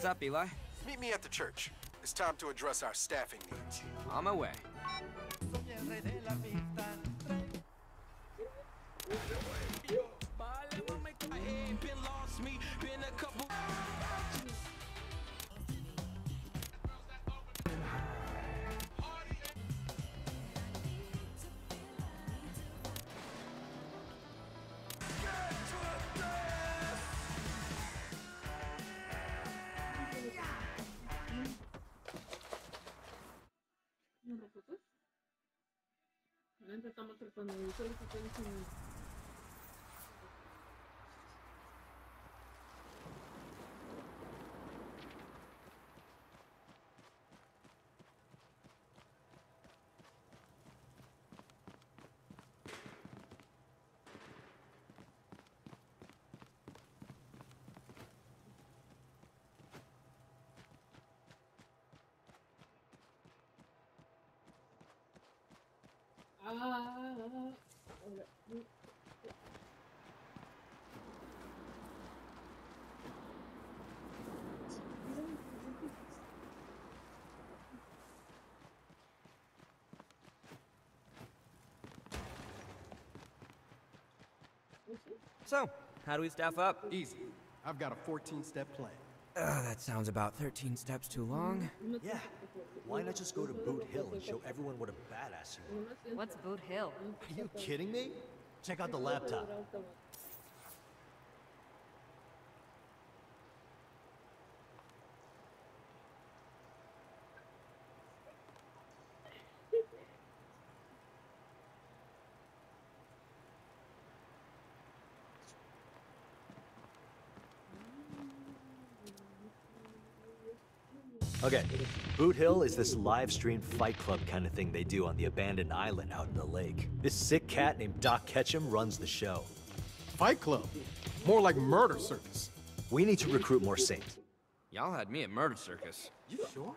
What's up, Eli? Meet me at the church. It's time to address our staffing needs. On my way. Nosotros. Realmente estamos tratando de Ah. So, how do we staff up? Easy. I've got a 14-step plan. Ugh, that sounds about 13 steps too long. Yeah. Why not just go to Boot Hill and show everyone what a badass you are? What's Boot Hill? Are you kidding me? Check out the laptop. Okay, Boot Hill is this live stream fight club kind of thing they do on the abandoned island out in the lake. This sick cat named Doc Ketchum runs the show. Fight Club. More like murder circus. We need to recruit more saints. Y'all had me at Murder Circus. You sure?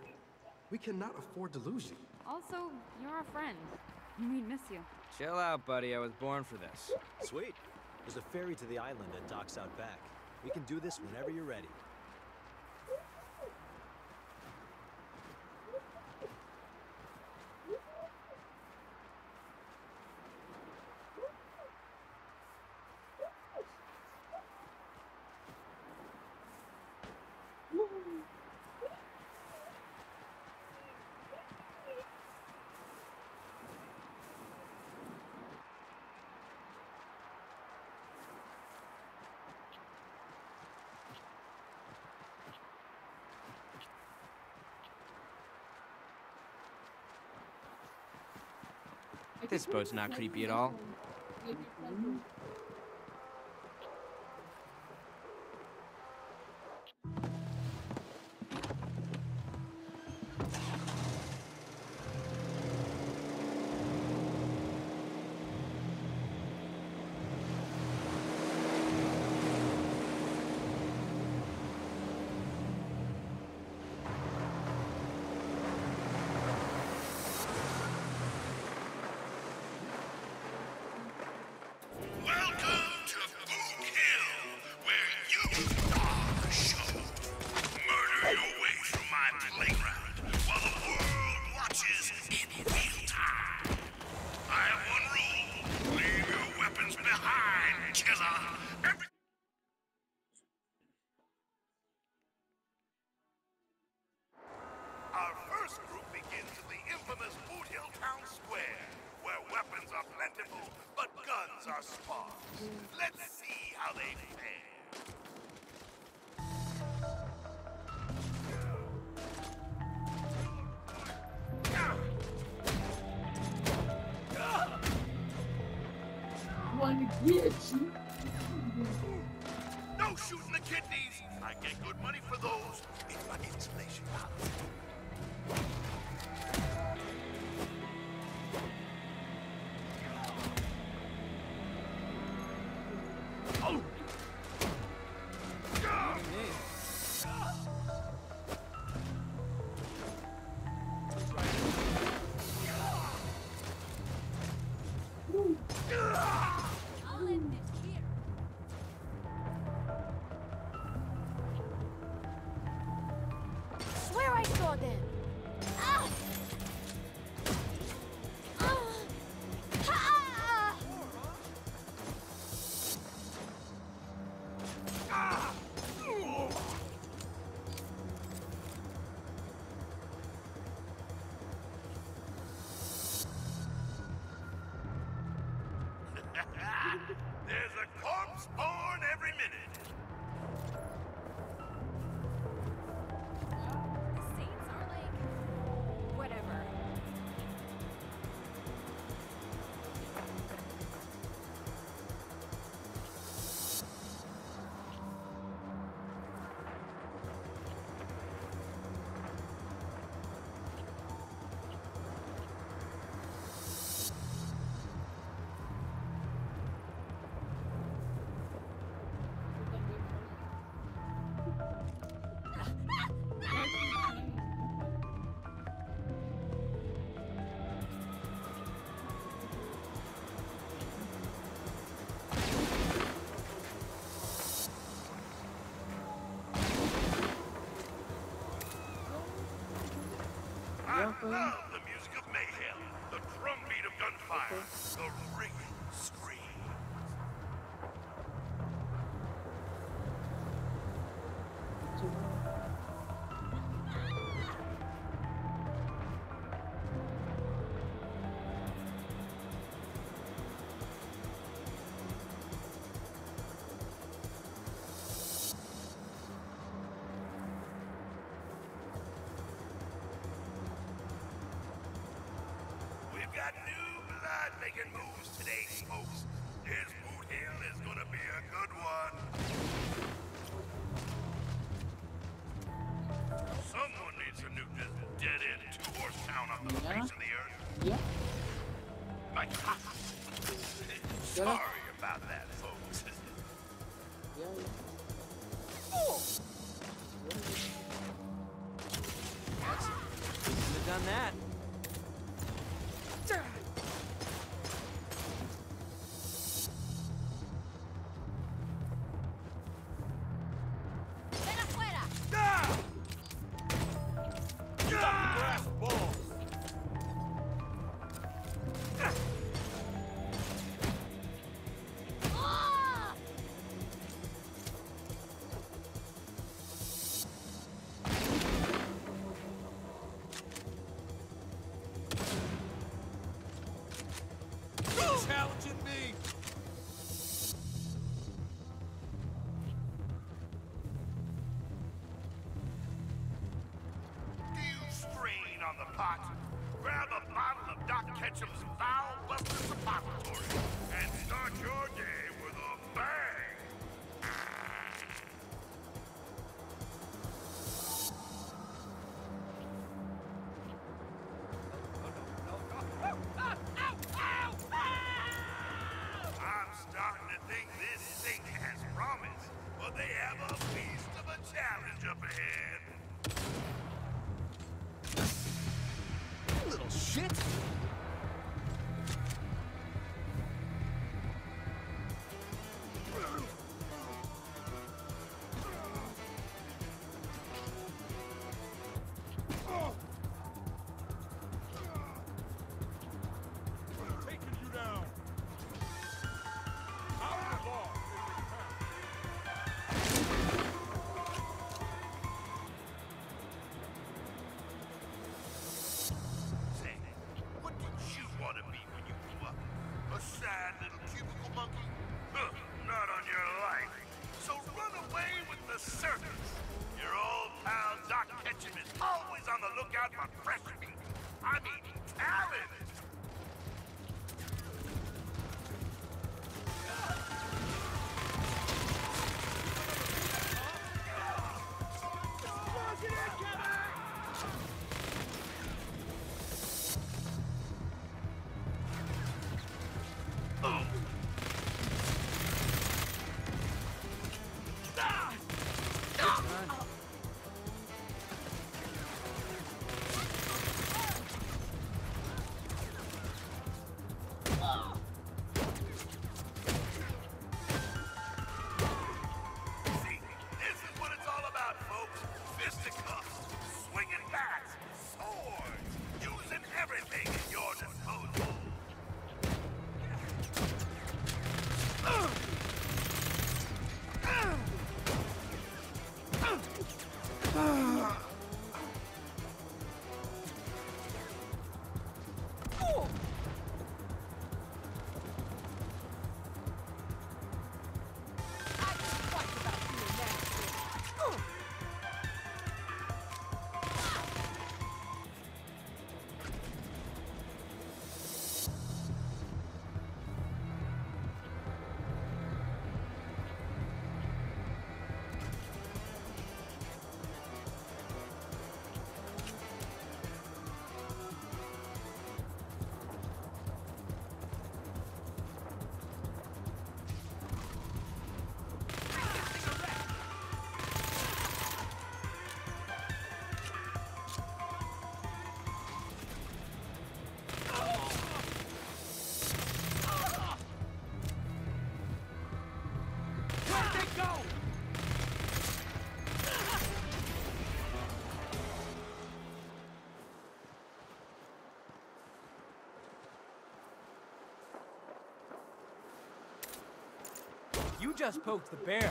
We cannot afford delusion. Also, you're our friend. We'd miss you. Chill out, buddy. I was born for this. Sweet. There's a ferry to the island that docks out back. We can do this whenever you're ready. This boat's not creepy at all. Killer. Our first group begins at the infamous Boot Hill Town Square, where weapons are plentiful, but guns are sparse. Let's see how they fare. Wanna get you. There's a corpse on room. that. challenging me? shit? got my friend. You just poked the bear.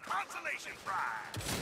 consolation prize!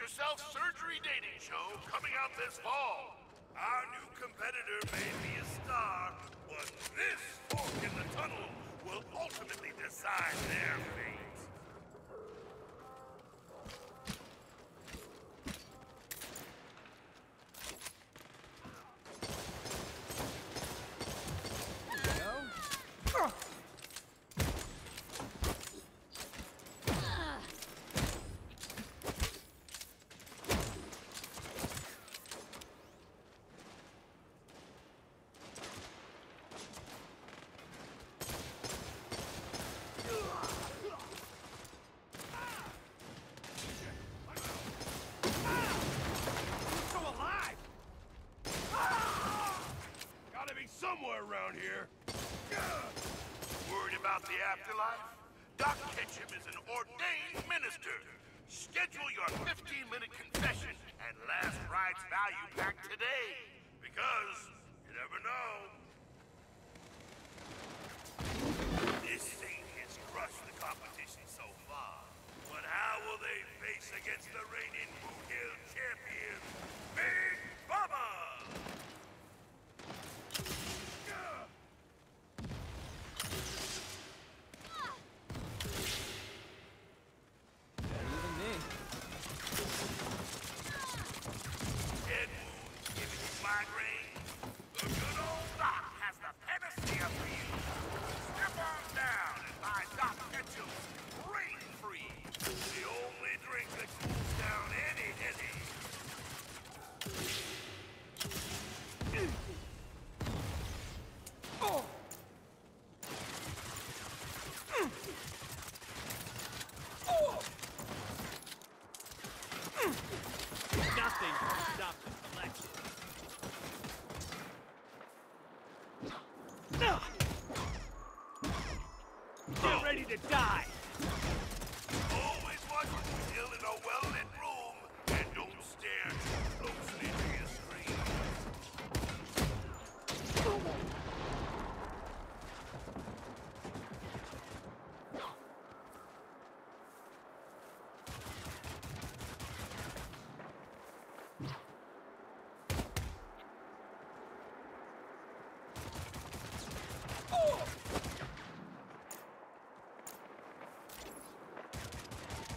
yourself surgery dating show coming out this fall. Our new competitor may be a star, but this fork in the tunnel will ultimately decide their fate.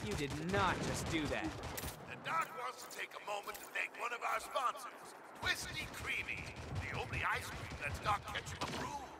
You did not just do that. The doc wants to take a moment to thank one of our sponsors, Twisty Creamy, the only ice cream that's Doc Ketchum approved.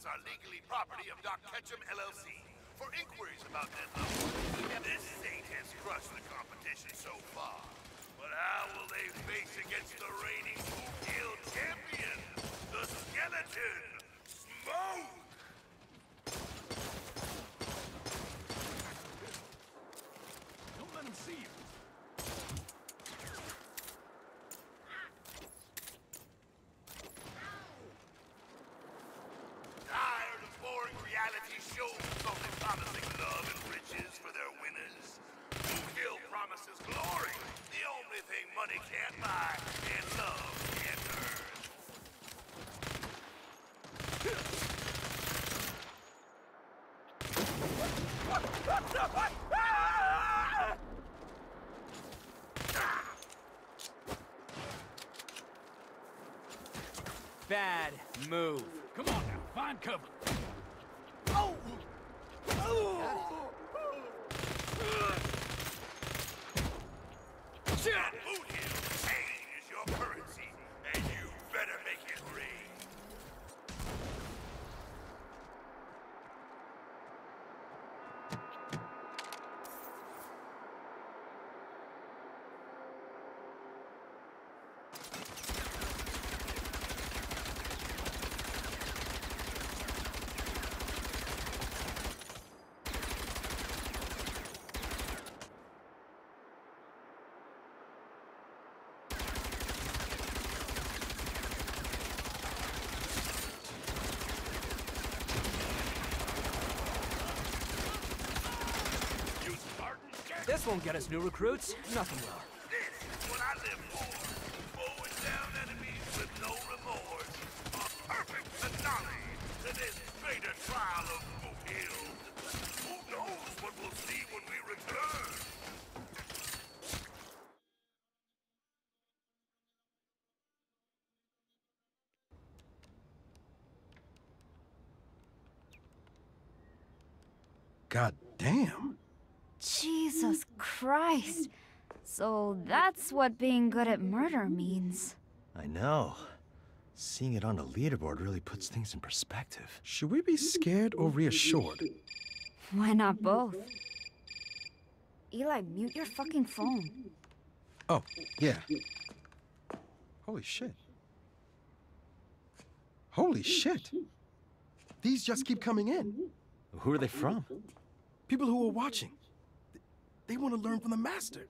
Participants are legally property of Doc Ketchum LLC. For inquiries about loved this state has crushed the competition so far. But how will they face against the reigning Boot Hill champion, the Skeleton, Smoke? Don't let him see you. Tired of boring reality shows only promising love and riches for their winners? Boot Hill promises glory, the only thing money can't buy and love can't earn. Bad move. Come on now, find cover. At Boot Hill, pain is your currency, and you better make it rain. You Spartan shit. This won't get us new recruits. Nothing will. This is what I live for. Mowing down enemies with no remorse. A perfect finale to this beta trial of Boot Hill. Who knows what we'll see when we return? God damn. Jesus Christ. So that's what being good at murder means. I know. Seeing it on the leaderboard really puts things in perspective. Should we be scared or reassured? Why not both? Eli, mute your fucking phone. Oh, yeah. Holy shit. Holy shit. These just keep coming in. Who are they from? People who are watching. Th- They want to learn from the master.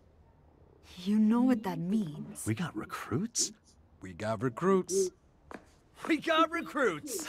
You know what that means. We got recruits? We got recruits. We got recruits!